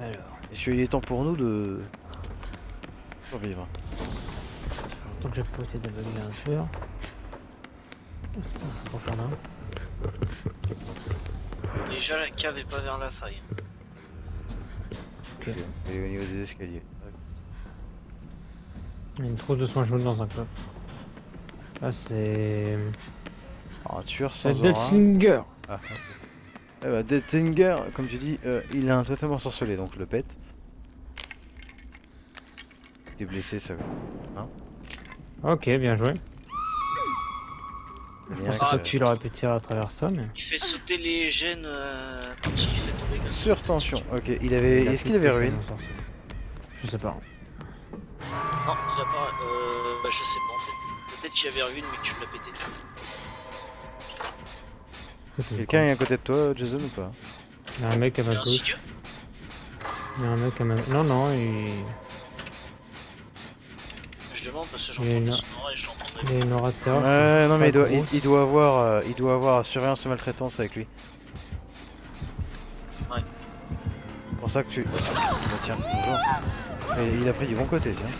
Alors, Messieurs, il est temps pour nous de survivre. tant que j'ai pas essayé d'aveugler un tueur. Déjà, la cave est pas vers la faille. Ok. Et au niveau des escaliers. Il y a une trousse de soins jaunes dans un coffre. Là c'est. Alors, un tueur C'est sans aura. Slinger Ah, ok. Eh bah, Deathfinger, comme tu dis, euh, il a un totem ensorcelé, donc le pète. T'es blessé, ça va. Ok, bien joué. Je Ah, que- tu l'aurais pu tirer à travers ça, mais. Il fait sauter les gènes euh, quand il fait tomber quelqu'un. Sur tension, ok. Il avait. Est-ce qu'il avait ruine. Je sais pas. Non, il a pas. Euh, bah, je sais pas en fait. Peut-être qu'il y avait une, mais que tu l'as pété. Quelqu'un est à côté de toi, Jason, ou pas Il y a un mec à ma gauche. Il y a un mec à ma. Non, non, il. Je demande parce que j'entends une- des sonores et je l'entendais. Il y a une aura de. Ouais, non, mais il pas doit, il, grosse. il doit avoir, euh, il doit avoir surveillance et maltraitance avec lui. Ouais. C'est pour ça que tu. Ah, bah, tiens, bonjour. Et il a pris du bon côté, tiens.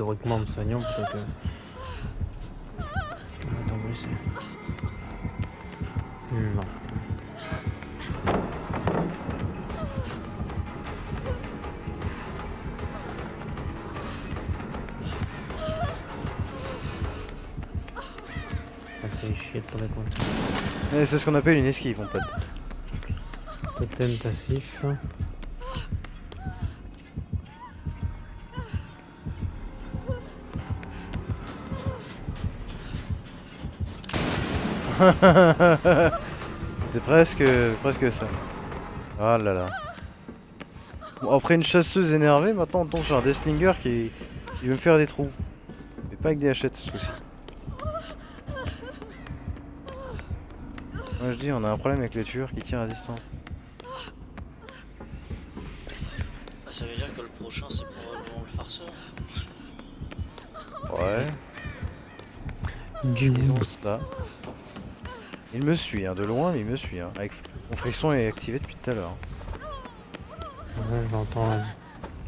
Fait théoriquement me soignant plutôt que. Attends, blessé. Non. Ça fait chier de tomber contre Eh, C'est ce qu'on appelle une esquive, mon pote. Totem passif. C'est presque, presque ça. Ah là là. Bon, après une chasseuse énervée, maintenant on tombe sur un Deathlinger qui, qui veut me faire des trous. Mais pas avec des hachettes ce coup-ci. Moi je dis, on a un problème avec les tueurs qui tirent à distance. Ah, ça veut dire que le prochain c'est probablement le farceur. Ouais, Du disons cela. Il me suit, hein, de loin, mais il me suit. Hein. Avec... Mon frisson est activé depuis tout à l'heure. Ouais, j'entends.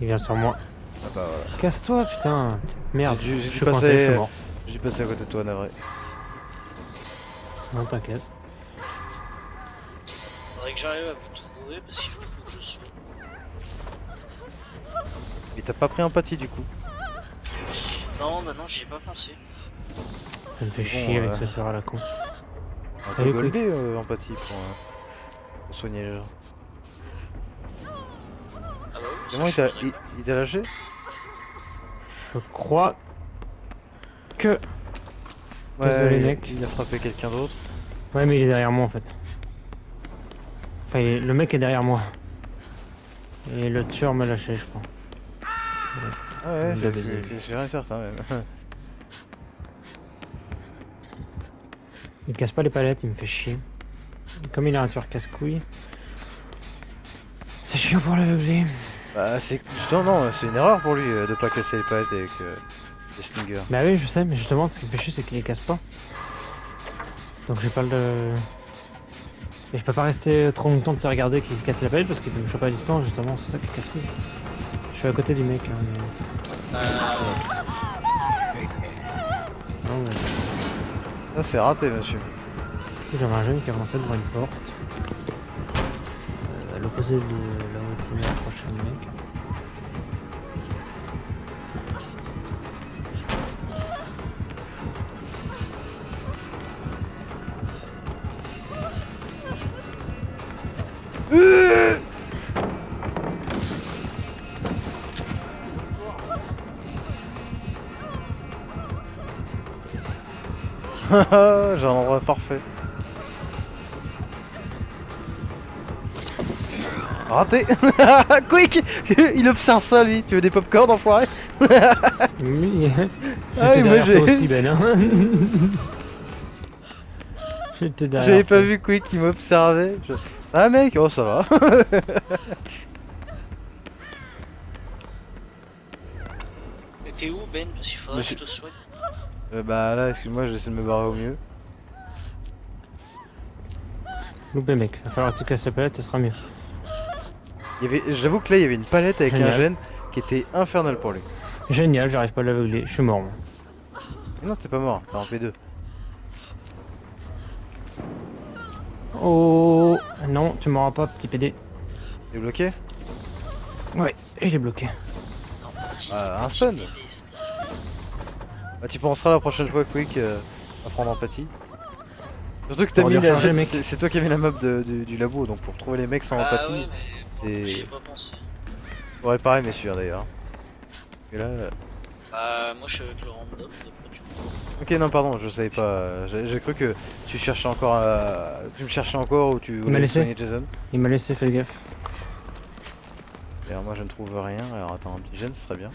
Il vient sur moi. Ah bah voilà. Casse-toi, putain. Petite merde. J'ai dû- j'ai Je coincé, passer- je suis mort. J'ai passé à côté de toi, navré. Non, t'inquiète. Faudrait que j'arrive à vous trouver parce qu'il faut que je sois. Et t'as pas pris empathie du coup Non, bah non, j'y ai pas pensé. Ça me fait Bon, chier euh, avec ce tueur à la con. Un peu Allez, goldé euh, empathie pour, euh, pour soigner les gens. Ah bah oui, Comment il t'a bien il, d'accord. il t'a lâché? Je crois que. Désolé, Ouais, il- mec. il a frappé quelqu'un d'autre. Ouais, mais il est derrière moi en fait. Enfin, est- le mec est derrière moi. Et le tueur m'a lâché, je crois. Ah ouais, Il c'est- et certain même. Il casse pas les palettes, il me fait chier. Comme il a un tueur casse-couille. C'est chiant pour l'aveugler. bah c'est non non, c'est une erreur pour lui euh, de pas casser les palettes avec euh, les slingers. Bah oui, je sais, mais justement, ce qui me fait chier, c'est qu'il les casse pas. Donc j'ai pas le. Et je peux pas rester trop longtemps de se regarder qu'il casse la palette parce qu'il peut me choper à distance, justement, c'est ça qui casse couille. Je suis à côté du mec là, mais. Euh, C'est raté monsieur. J'avais un jeune qui avançait devant une porte. Euh, à l'opposé de où Timmy approchait le mec. J'ai un endroit parfait. Raté Quick Il observe ça lui, tu veux des popcorn enfoiré? Oui, Ah oui, moi, j'ai- Ben. Hein. J'avais pas vu Quick qui m'observait. Je... Ah mec, oh ça va. Et t'es où, Ben? Parce qu'il faudrait Mais que je te soigne. Euh, bah là, excuse-moi, j'essaie de me barrer au mieux. Loupé mec, va falloir que tu casses la palette, ça sera mieux. Il y avait... J'avoue que là, il y avait une palette avec un Génial. gène qui était infernal pour lui. Génial, j'arrive pas à l'aveugler, je suis mort. moi. Non, t'es pas mort, t'es en P2. Oh non, tu m'auras pas, petit PD. T'es bloqué? Ouais, il est bloqué. Ah, un stun. Bah, tu penseras la prochaine fois, Quick, euh, à prendre empathie. Surtout que t'as mis la... c'est- toi qui as mis la map de- du, du labo, donc pour trouver les mecs sans Ah empathie, ouais, mais j'y ai pas pensé. faut réparer mes sueurs d'ailleurs. Et là... euh, Bah, moi je suis avec le random. Ok, non, pardon, je savais pas. euh, J'ai cru que tu cherchais encore à... Tu me cherchais encore ou tu m'a voulais laissé. soigner Jason. Il m'a laissé, fais gaffe. Alors moi je ne trouve rien, alors attends, un petit gène, ce serait bien.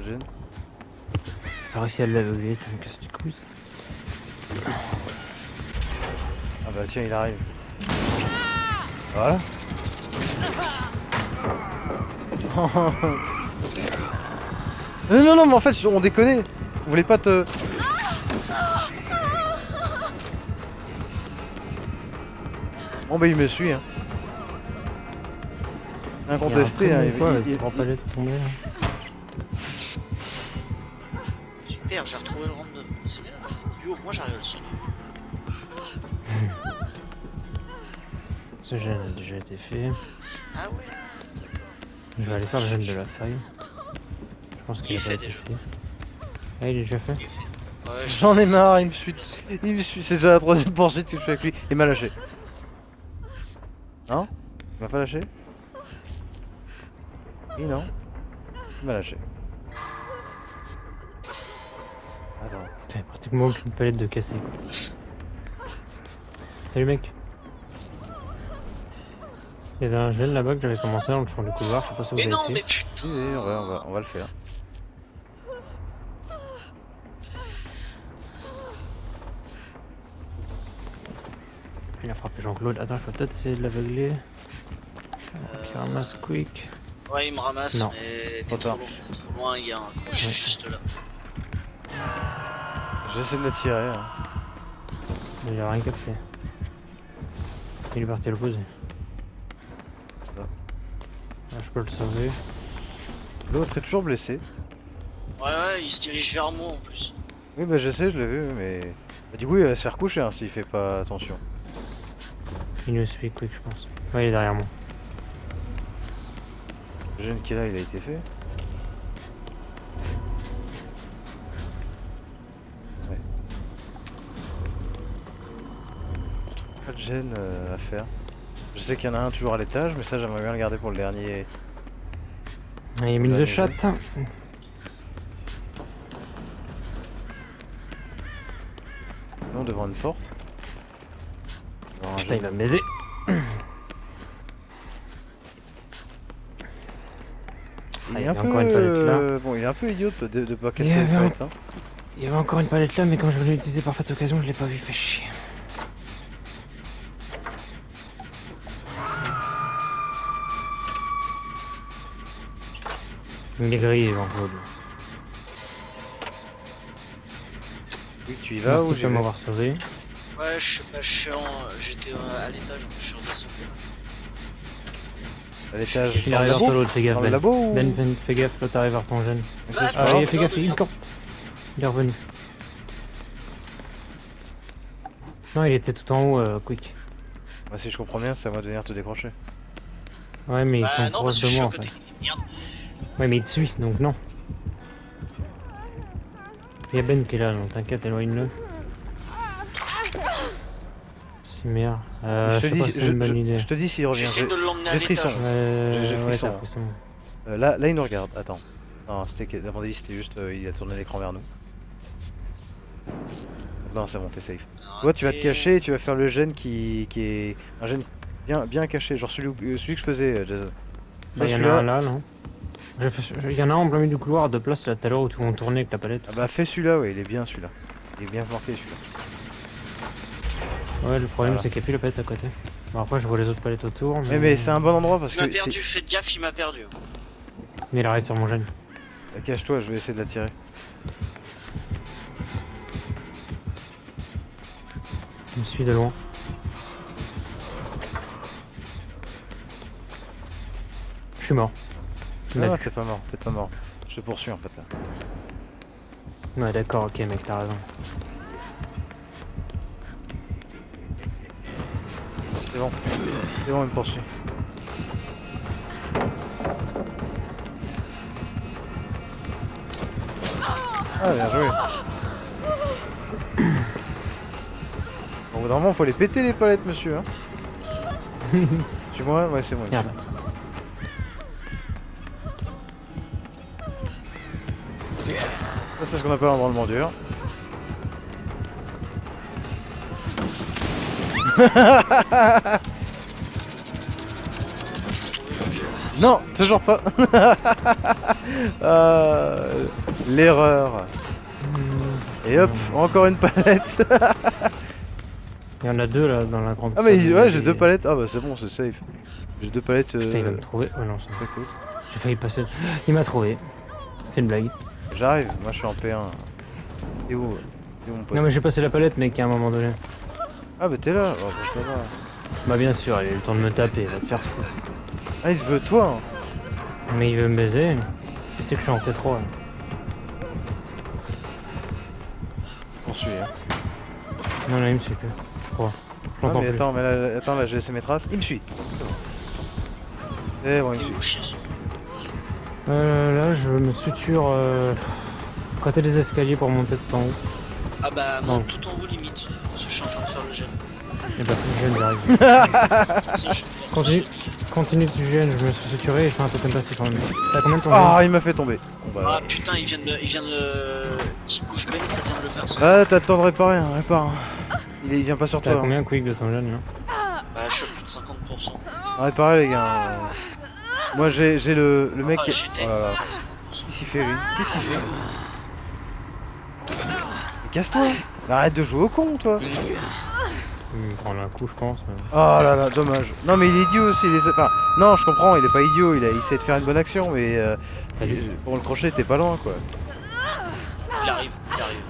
Pas de J'ai réussi à l'aveugler, ça me casse les couilles. Ah bah tiens, il arrive. Voilà. non, non, non, mais en fait, on déconnait. On voulait pas te. Bon bah il me suit hein. Incontesté hein. il- Quoi, il- avec il- palettes tombées là? Super, j'ai retrouvé le random. C'est bien. Du haut, moi j'arrive à le soigner. Ce gène a déjà été fait. Ah ouais Je vais aller faire le gène de la faille. Je pense qu'il est fait été déjà. fait. Ah, il est déjà fait. Ouais, J'en ai marre, il me suit. Il me suit, c'est déjà la troisième poursuite que je fais avec lui. Il m'a lâché. Non Il m'a pas lâché Oui, non Il m'a lâché. Pratiquement aucune palette de cassé. Salut mec. Il y avait un gène là-bas que j'avais commencé dans le fond du couloir, je sais pas si vous Mais avez non, fait. mais putain Oui, on va, on va, on va le faire. Il a frappé Jean-Claude. Attends, je peux peut-être essayer de l'aveugler. Euh... Qui ramasse quick. Ouais, il me ramasse, Non. mais Trop t'es trop, loin, t'es trop loin, il y a un crochet Ouais. juste là. J'essaie de le tirer. hein. Il a rien capté. Il est parti à l'opposé. Ça. Là, je peux le sauver. L'autre est toujours blessé. Ouais, ouais, il se dirige vers moi en plus. Oui, bah je sais, je l'ai vu, mais. Bah, du coup, il va se faire coucher hein, s'il fait pas attention. Il nous suit quick, je pense. Ouais, il est derrière moi. Le jeune qui est là, il a été fait. Gêne euh, à faire. Je sais qu'il y en a un toujours à l'étage, mais ça j'aimerais bien le garder pour le dernier. Ah, Il the mais shot. Non, devant une porte. Devant Putain, il va me baiser. Il Ah, est il y un peu... encore une palette là. euh, Bon, il est un peu idiot de, de, de pas casser avait palette. Hein. Il y avait encore une palette là, mais comme je voulais l'utiliser par cette occasion, je l'ai pas vu, fait chier. Il est grillé, Jean-Claude. Oui, tu y vas Merci ou j'y vais m'avoir sauvé. Ouais, je, bah, je suis en... J'étais à l'étage, je suis redescendu. À l'étage. Il arrive sur l'autre, fais gaffe, Dans le Ben. labo. Ben, Ben, fais gaffe, l'autre arrive vers ton jeune. Ça, Ah, pas Ah, il fais gaffe, il campe. Il est revenu. Non, il était tout en haut, euh, quick. Bah, si je comprends bien, c'est à moi de venir te décrocher. Ouais, mais ils Bah sont proches je de moi en fait. Ouais, mais il te suit, donc non. Il y a Ben qui est là, donc t'inquiète, éloigne-le. C'est merde. Euh, je, te dis, je, une bonne je- idée. je te dis s'il revient. J'essaie J'ai- de l'emmener à j'ai frisson. l'étage. Ouais, j'ai ouais, frisson, t'as là. Euh, là, là, il nous regarde. Attends. Non, c'était à mon avis, c'était juste. euh, il a tourné l'écran vers nous. Non, c'est bon, t'es safe. Toi, tu vas te cacher et tu vas faire le gène qui, qui est un gène bien, bien caché, genre celui, où- euh, celui que je faisais, euh, Jason. Bah, il y en a un là, non Il y en a un en plein milieu du couloir, de place là tout à l'heure où tout le monde tournait avec la palette. Ah bah, fais celui-là, ouais, il est bien celui-là. Il est bien marqué celui-là. Ouais, le problème Voilà. c'est qu'il n'y a plus la palette à côté. Bon, après, je vois les autres palettes autour. Mais, mais c'est un bon endroit parce Il m'a que. perdu, faites gaffe, il m'a perdu. Mais il arrive sur mon gène. Euh, Cache-toi, je vais essayer de la tirer. me suis de loin. Je suis mort. Mec. t'es pas mort, t'es pas mort. Je te poursuis en fait là. Ouais, d'accord, ok, mec, t'as raison. C'est bon. C'est bon, il me poursuit. Ah, bien joué. Bon, au bout d'un moment, faut les péter les palettes, monsieur. Hein. Tu moi Ouais, c'est moi. C'est ce qu'on appelle un branlement dur. non, toujours pas. Euh, L'erreur. Et hop, encore une palette. Il y en a deux là dans la grande ah mais ouais, j'ai deux palettes. Ah bah c'est bon, c'est safe. J'ai deux palettes. Putain, il va Euh... me trouver. Oh non, ça- très cool. j'ai failli passer. Il m'a trouvé. C'est une blague. J'arrive, moi je suis en P1. Et où T'es où, mon pote Non, mais j'ai passé la palette, mec, à un moment donné. Ah bah t'es là. Oh, bah, ça va. Bah, bien sûr, il a eu le temps de me taper, il va te faire fou. Ah il se veut toi. hein. Mais il veut me baiser. Il sait que je suis en T3. là. Poursuis. Hein. Non, non, il me suit plus. Je crois. Je Ah, l'entends mais plus. attends, mais là, attends, là j'ai laissé mes traces. Il me suit. C'est bon. Eh bon, il me suit. Euh, là, je me suture euh, côté des escaliers pour monter tout en haut. Ah bah, Non. monte tout en haut limite. Parce que je suis en train de faire le gel. Et bah, je viens j'arrive. Ça, Continue. Continue, tu gênes, je me suis suturé et je fais un totem passif quand même. T'as combien de temps Ah, il m'a fait tomber. Bon, bah, Ah putain, il vient de, il vient de, qui bouge Ben, ça vient de le faire. ça. Ah, t'as le temps de réparer, hein, répare. hein. Il, il vient pas sur T'as toi. hein. combien quick de ton jeune là? Bah, je suis à plus de 50%. Ah, réparez les gars. euh. Moi j'ai j'ai le, le mec Ah, qui. j'étais. Oh là là. à 50%. Qu'est-ce qu'il fait lui Qu'est-ce qu'il fait Mais Casse-toi Mais Arrête de jouer au con toi Il me prend un coup, je pense. mais- Oh là là, dommage. Non mais il est idiot aussi, il est... Enfin, non je comprends, il est pas idiot, il, a... il sait de faire une bonne action, mais euh, il- pour le crochet t'es pas loin quoi. Il arrive, il arrive.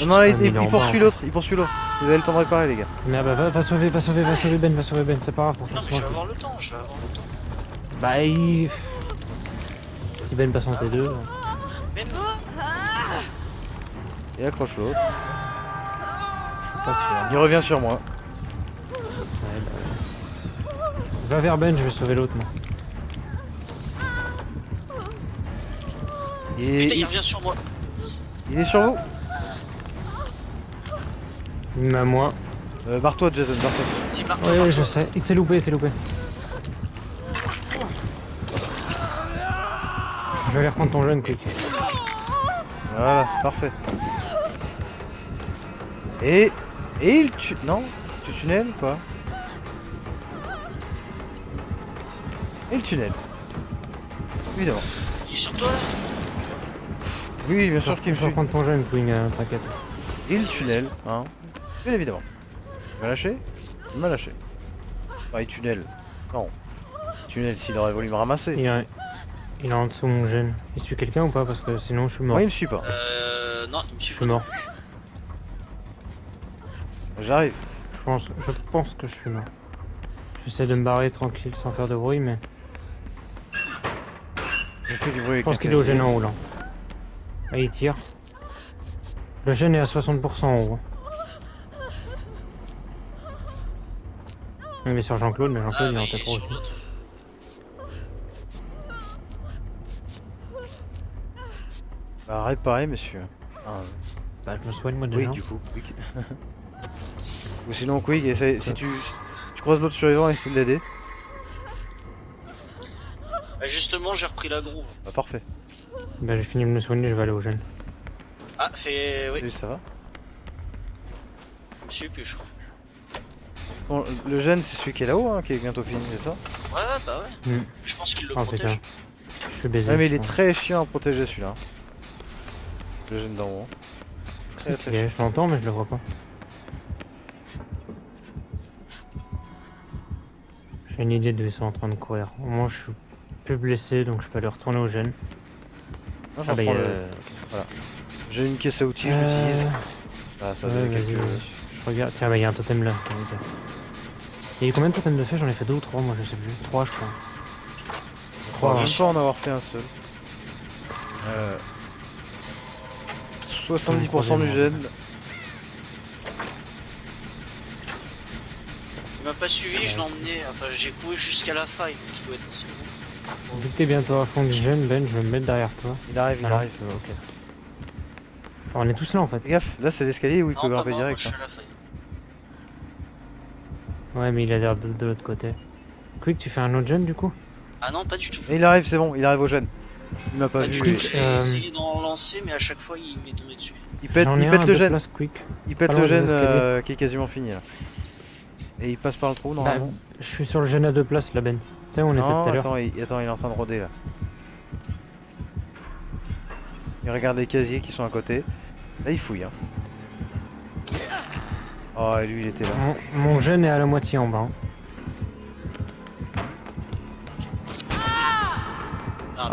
Non, non là, il, mais poursuit l'autre, il poursuit l'autre. Vous avez le temps de réparer les gars. Merde, bah, va, va sauver, va sauver, va sauver Ben, va sauver Ben, c'est pas grave. pour Non, mais je vais avoir le temps, je vais avoir le temps. Bah, il... Si Ben passe en T2. euh, Ben, Et accroche l'autre. Il revient sur moi. Ouais, bah. Va vers Ben, je vais sauver l'autre moi. Et putain, il revient sur moi. il est sur vous Il m'a moi. euh, Barre-toi Jason, barre-toi. Si, Ouais, ouais, je sais. Il s'est loupé, il s'est loupé. Je vais aller reprendre ton jeune, quick. Voilà, parfait. Et... Et il tue... Non Tu tunnel ou pas? Et le tunnel Évidemment. Il est sur toi là Oui, bien sûr qu'il me vais suit. reprendre ton jeune, Queen, euh, t'inquiète. Et le tunnel, hein Bien évidemment. Il m'a lâché? Il m'a lâché. Pas il tunnel. Non. Tunnel s'il aurait voulu me ramasser. Il il est en dessous mon jeune. Il suit quelqu'un ou pas Parce que sinon je suis mort. Moi il me suit pas. Euh. Non, il me Je suit suis mort. J'arrive. Je pense, je pense que je suis mort. J'essaie de me barrer tranquille sans faire de bruit, mais J'ai fait du bruit je pense qu'il est au gène en haut là. Ah, il tire. Le gène est à 60% en haut. Il est sur Jean-Claude, mais Ah, Jean-Claude il est mais en est tête sur aussi. l'autre. Bah réparer monsieur. Ah, Bah, je me soigne moi oui, déjà. du coup. Quick. Ou sinon Quick, essaye- si tu, si tu croises l'autre survivant, essaie de l'aider. Bah, justement, j'ai repris la groove. Bah parfait. Bah, j'ai fini de me soigner, je vais aller au gène. Ah, fait. Oui, Salut, ça va je me suis plus, je crois. Bon, le gène c'est celui qui est là-haut, hein, qui est bientôt fini, c'est ça? Ouais, ouais, bah ouais. Hmm. Je pense qu'il le Oh protège. putain. Je suis baisé. Ouais mais il est très chiant à protéger celui-là. Le gène d'en haut. Je l'entends, mais je le vois pas. J'ai une idée d'où ils sont en train de courir. Au moins, je suis plus blessé, donc je peux aller retourner au gène. Ah bah, Voilà. J'ai une caisse à outils, je Euh, l'utilise. Ah, ça ouais, quelques. Je regarde. Tiens, bah il y a un totem là. de. Il y a eu combien de totems de feu? J'en ai fait deux ou trois, moi je sais plus. Trois, je crois. Trois, va hein. même pas en avoir fait un seul. Euh... 70% du gène. Il m'a pas suivi, je l'ai emmené, enfin j'ai couru jusqu'à la faille, donc il doit être assez bon. Vu que t'es bientôt à fond du gène, Ben, je vais me mettre derrière toi. Il arrive, il non. arrive. Euh, ok. On est tous là en fait. Fais gaffe, là c'est l'escalier où il Non, peut grimper moi, direct. je hein. suis à la faille. Ouais, mais il a l'air de, de l'autre côté. Quick, tu fais un autre gène du coup? Ah non, pas du tout. Et il arrive, c'est bon, il arrive au gène. Il m'a pas Bah, vu. j'ai Euh, essayé d'en lancer, mais à chaque fois il m'est tombé dessus. Il pète, il le gène. Il pète le gène euh, qui est quasiment fini là. Et il passe par le trou Bah, normalement. je suis sur le gène à deux places là, Ben. Tu sais où on était tout à l'heure attends il, attends, il est en train de rôder là. Il regarde les casiers qui sont à côté. Là il fouille. Hein. Oh, et lui il était là. Mon, mon gène est à la moitié en bas. hein.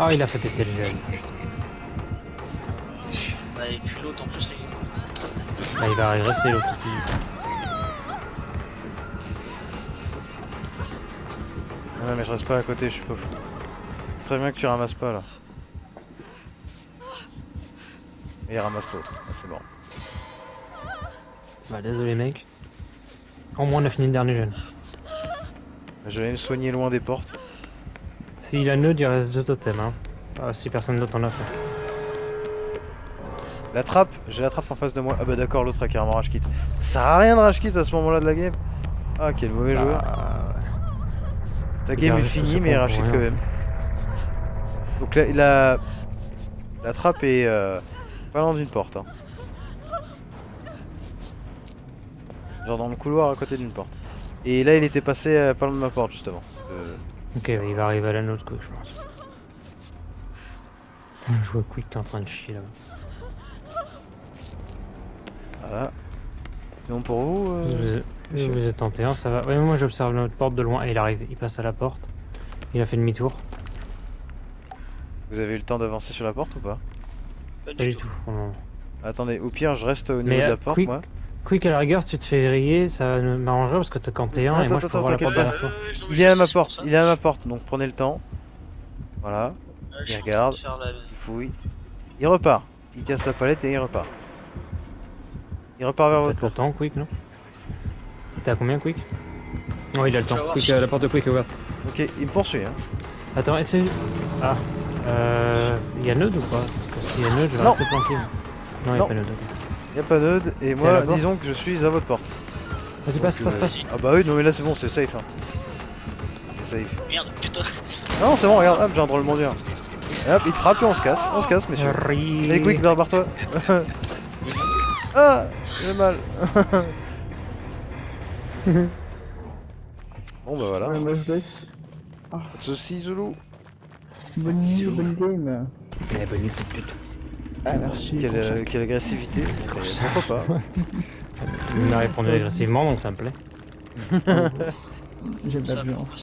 Ah, il a fait péter le gène. Bah, et puis l'autre en plus, il. Là, il va régresser l'autre aussi. Ah, mais je reste pas à côté, je suis pas fou. Serait bien que tu ramasses pas là. Et il ramasse l'autre. Ah, c'est bon. Bah, désolé, mec. Au moins, on a fini le dernier gène. Je vais me soigner loin des portes. S'il a nœud, il reste deux totems. Hein. Ah, si personne d'autre en a fait. La trappe, j'ai la trappe en face de moi. Ah bah d'accord, l'autre a carrément rage. Ça sert à rien de rage à ce moment-là de la game. Ah, quel mauvais joueur. Ah. Sa il game est finie, mais il rage quand même. Donc la, la, la trappe est euh, pas loin d'une porte. hein. Genre dans le couloir à côté d'une porte. Et là, il était passé euh, pas loin de ma porte justement. Euh, Ok, il va arriver à la nôtre, je pense. Je vois Quick qui est en train de chier là-bas. voilà. C'est bon pour vous euh, Vous, êtes- monsieur vous êtes en T1, ça va. Ouais, moi j'observe notre porte de loin et il arrive. Il passe à la porte. Il a fait demi-tour. Vous avez eu le temps d'avancer sur la porte ou pas? Pas Pas du tout. pour le moment. Attendez, au pire, je reste au niveau Mais, de euh, la porte quick, moi. Quick, à la rigueur, si tu te fais griller, ça ne m'arrangerait parce que t'es quand t'es 1 et Attends, moi je peux attends, voir la porte derrière toi. Euh, Il est à ma porte, il est à ma porte, donc prenez le temps. Voilà, Euh, train regarde. la- il fouille. Il repart. Il casse la palette et il repart. Il repart vers votre porte. temps, Quick, non? T'es à combien, Quick? Oh, il a le temps. Quick, si- euh, la porte de Quick est ouverte. Ok, il me poursuit. Hein. Attends, essaye. Ah. Euh. Il y a nœud ou pas? Parce que s'il y a nœud, je vais Non. rester planqué. moi. Non, il y Non. a pas nœud. Ok. Y a pas de nœud et moi, disons que je suis à votre porte. Vas-y, passe, passe, passe. Ah bah oui, non mais là c'est bon, c'est safe. Hein. C'est safe. Merde, putain. Non, c'est bon, regarde, hop, j'ai un drôle de dire. Et hop, il te frappe et on se casse, on se casse, messieurs. Allez, quick, barre-toi. ah, j'ai mal. bon bah voilà. Ouais, moi je laisse. Pas de soucis, Zulu. Bonne nuit, bonne game. Eh, bonne nuit, petite pute. Ah, merci. Quelle, euh, quelle agressivité. Et Pourquoi pas Il m'a répondu agressivement, donc ça me plaît. J'aime la violence.